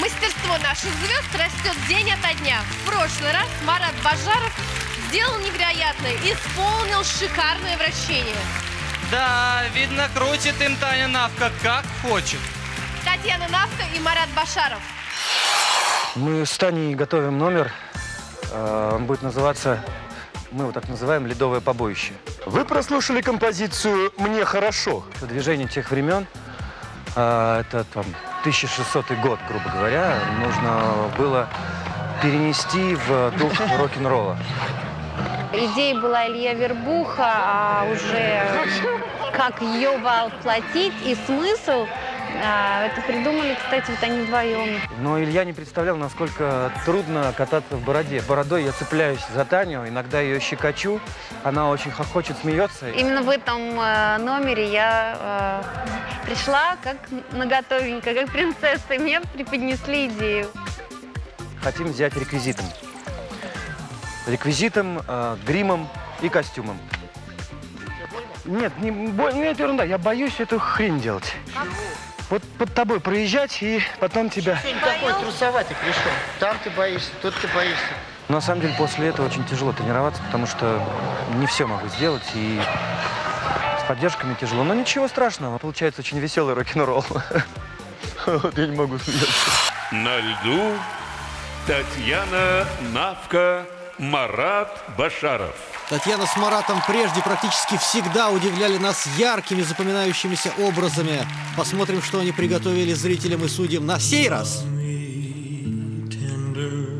Мастерство наших звезд растет день ото дня. В прошлый раз Марат Бажаров сделал невероятное, исполнил шикарное вращение. Да, видно, крутит им Таня Навка как хочет. Татьяна Навка и Марат Башаров. Мы с Таней готовим номер. Э, Он будет называться, мы его так называем, «Ледовое побоище». Вы прослушали композицию «Мне хорошо». Это движение тех времен. э, Это там 1600 год, грубо говоря. Нужно было перенести в дух рок-н-ролла. Идея была Илья Вербуха, а уже как ее воплотить и смысл, это придумали, кстати, вот они вдвоем. Но Илья не представлял, насколько трудно кататься в бороде. Бородой я цепляюсь за Таню, иногда ее щекочу. Она очень хохочет, смеется. Именно в этом э, номере я э, пришла как наготовенькая, как принцесса, и мне преподнесли идею. Хотим взять реквизитом. Реквизитом, э, гримом и костюмом. Нет, не, бо- нет, ерунда, я боюсь эту хрень делать. Вот под тобой проезжать и потом тебя... Ты такой трусоватый пришел. Там ты боишься, тут ты боишься. Но на самом деле после этого очень тяжело тренироваться, потому что не все могу сделать и с поддержками тяжело. Но ничего страшного, получается очень веселый рок-н-ролл. Вот я не могу смеяться. На льду Татьяна Навка, Марат Башаров. Татьяна с Маратом прежде практически всегда удивляли нас яркими запоминающимися образами. Посмотрим, что они приготовили зрителям и судьям на сей раз. tender,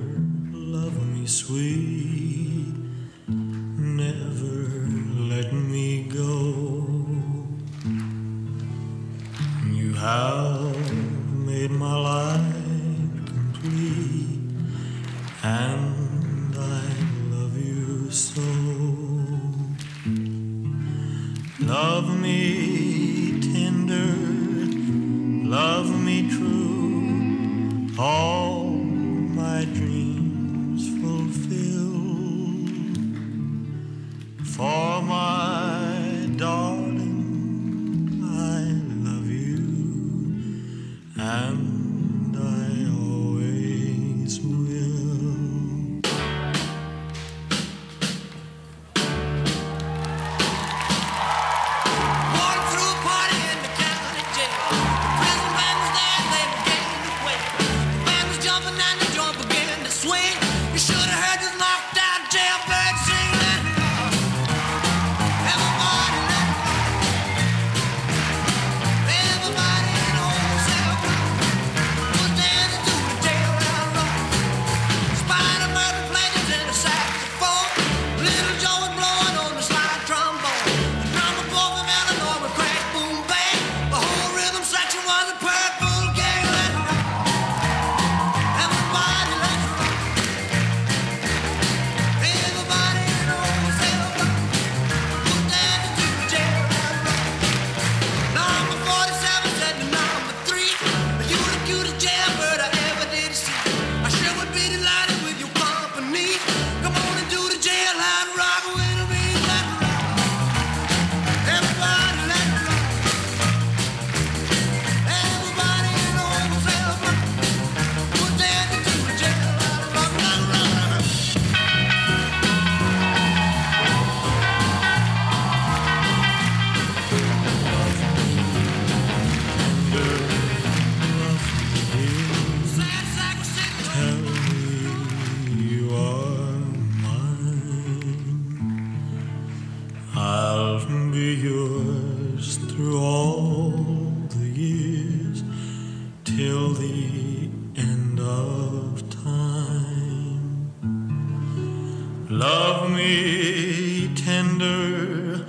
Love me tender,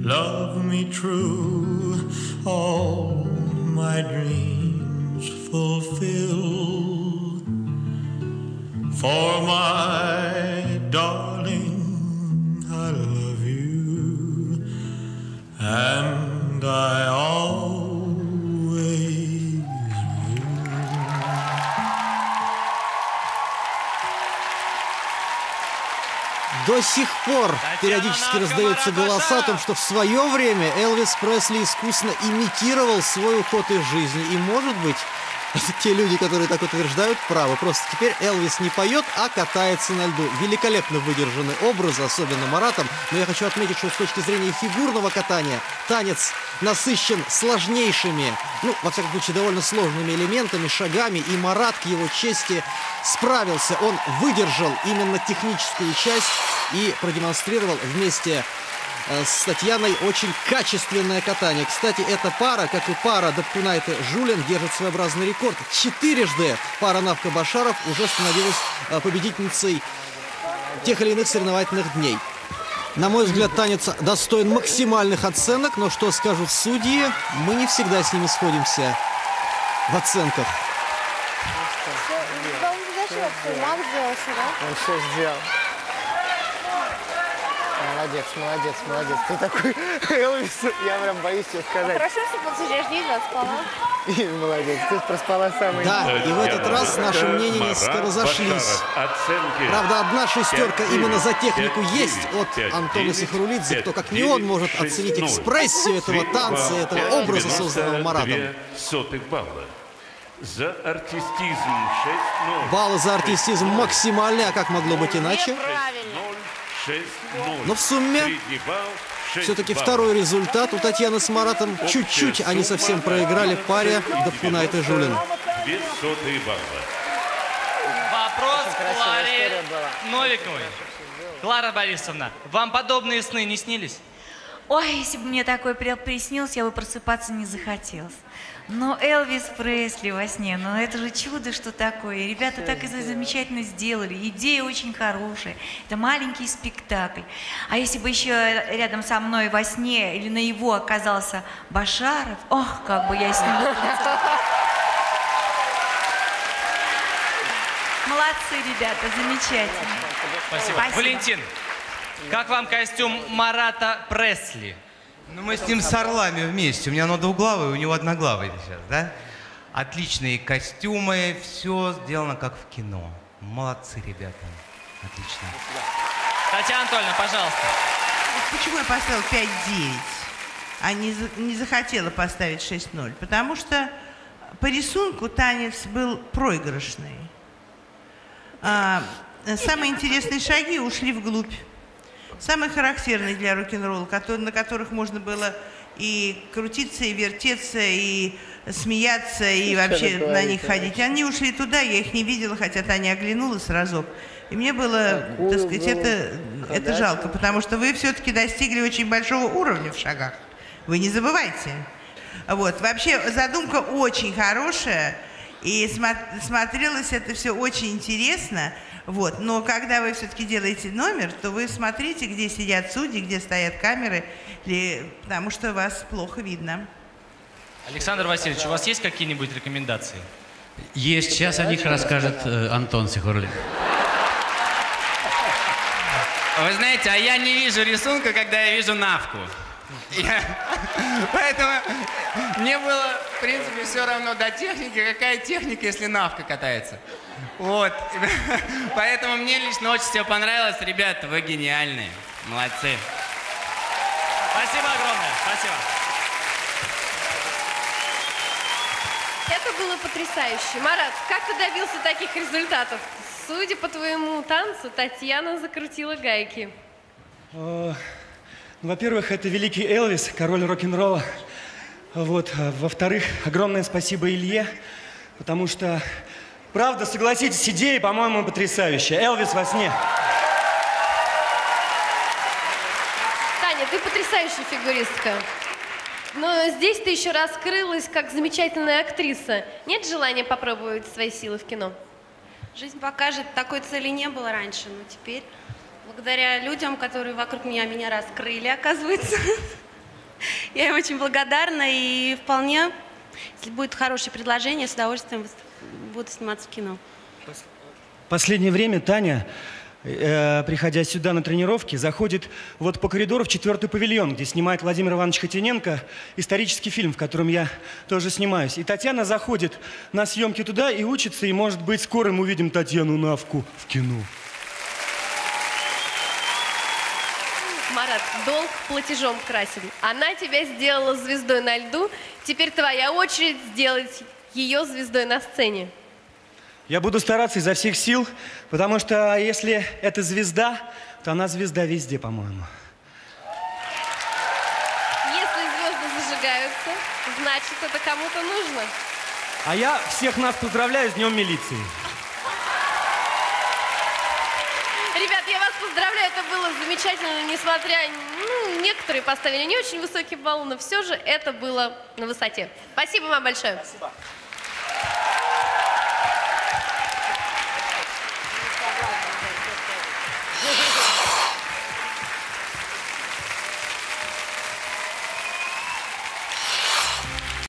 love me true, all my dreams fulfill. For my darling, I love you, and I До сих пор периодически раздаются голоса о том, что в свое время Элвис Пресли искусно имитировал свой уход из жизни. И, может быть, Те люди, которые так утверждают, правы. Просто теперь Элвис не поет, а катается на льду. Великолепно выдержаны образы, особенно Маратом. Но я хочу отметить, что с точки зрения фигурного катания танец насыщен сложнейшими, ну, во всяком случае, довольно сложными элементами, шагами. И Марат, к его чести, справился. Он выдержал именно техническую часть и продемонстрировал вместе с Татьяной очень качественное катание. Кстати, эта пара, как и пара Дапкунайт и Жулин, держит своеобразный рекорд. Четырежды пара Навка Башаров уже становилась э, победительницей тех или иных соревновательных дней. На мой взгляд, танец достоин максимальных оценок, но что скажут судьи, мы не всегда с ними сходимся в оценках. Он все сделал. Молодец, молодец, молодец. Ты такой Элвис, я прям боюсь тебе сказать. Хорошо, что подсудишь, не спала. И молодец, ты проспала самый... Да, и в этот раз наши мнения несколько разошлись. Правда, одна шестерка 5-9, именно за технику 5-9, есть от 5-9, Антона Сихарулидзе. Кто, как не он, может 5-9, оценить 6-0. экспрессию этого танца, этого образа, созданного Маратом. 92 сотых балла. За артистизм 6-0. Баллы за артистизм максимальные, а как могло быть иначе? 6-0. Но в сумме Средний балл 6 Все-таки второй результат у Татьяны с Маратом. Чуть-чуть они совсем проиграли паре Дапкунайт и Жулин. Вопрос Кларе. Новиковой. Клара Борисовна, вам подобные сны не снились? Ой, если бы мне такое при- приснилось, я бы просыпаться не захотелось. Но Элвис Пресли во сне, ну это же чудо, что такое. И Ребята так и замечательно сделали. Идея очень хорошая. Это маленький спектакль. А если бы еще рядом со мной во сне или на его оказался Башаров, ох, как бы я с ним... Молодцы, ребята, замечательно. Спасибо. Спасибо. Валентин, как вам костюм Марата Пресли? Ну, мы с ним с орлами вместе. У меня оно двуглавое, у него одноглавое сейчас, да? Отличные костюмы, все сделано как в кино. Молодцы, ребята. Отлично. Татьяна Анатольевна, пожалуйста. Почему я поставила 5-9, а не, не захотела поставить 6-0? Потому что по рисунку танец был проигрышный. А, самые интересные шаги ушли вглубь. Самые характерные для рок-н-ролла, на которых можно было и крутиться, и вертеться, и смеяться, и Что вообще на них ходить. Они ушли туда, я их не видела, хотя Таня оглянулась разок. И мне было, Такую так сказать, это, это жалко, потому что вы все-таки достигли очень большого уровня в шагах. Вы не забывайте. Вот. Вообще задумка очень хорошая, и смо- смотрелось это все очень интересно. Вот. Но когда вы все-таки делаете номер, то вы смотрите, где сидят судьи, где стоят камеры, ли- потому что вас плохо видно. Александр Васильевич, у вас есть какие-нибудь рекомендации? Есть, сейчас о них расскажет э, Антон Сихорлин. Вы знаете, а я не вижу рисунка, когда я вижу навку. Я- Поэтому мне было, принципе, все равно до техники. Какая техника, если навка катается? Вот. Поэтому мне лично очень все понравилось. Ребята, вы гениальные. Молодцы. Спасибо огромное. Спасибо. Это было потрясающе. Марат, как ты добился таких результатов? Судя по твоему танцу, Татьяна закрутила гайки. Э, ну, Во-первых, это великий Элвис, король рок-н-ролла. Вот. а Во-вторых, огромное спасибо Илье, потому что, правда, согласитесь, идея, по-моему, потрясающая. Элвис во сне. Таня, ты потрясающая фигуристка. Но здесь ты еще раскрылась как замечательная актриса. Нет желания попробовать свои силы в кино? Жизнь покажет, такой цели не было раньше, но теперь, благодаря людям, которые вокруг меня меня раскрыли, оказывается, я им очень благодарна и вполне, если будет хорошее предложение, с удовольствием буду сниматься в кино. Последнее время Таня, э, приходя сюда на тренировки, заходит вот по коридору в четвертый павильон, где снимает Владимир Иванович Хотиненко исторический фильм, в котором я тоже снимаюсь. И Татьяна заходит на съемки туда и учится, и, может быть, скоро мы увидим Татьяну Навку в кино. Марат, долг платежом красен. Она тебя сделала звездой на льду. Теперь твоя очередь сделать ее звездой на сцене. Я буду стараться изо всех сил, потому что если это звезда, то она звезда везде, по-моему. Если звезды зажигаются, значит, это кому-то нужно. А я всех нас поздравляю с Днем милиции. Ребят, я вас замечательно, несмотря, ну, некоторые поставили не очень высокий балл, но все же это было на высоте. Спасибо вам большое. Спасибо.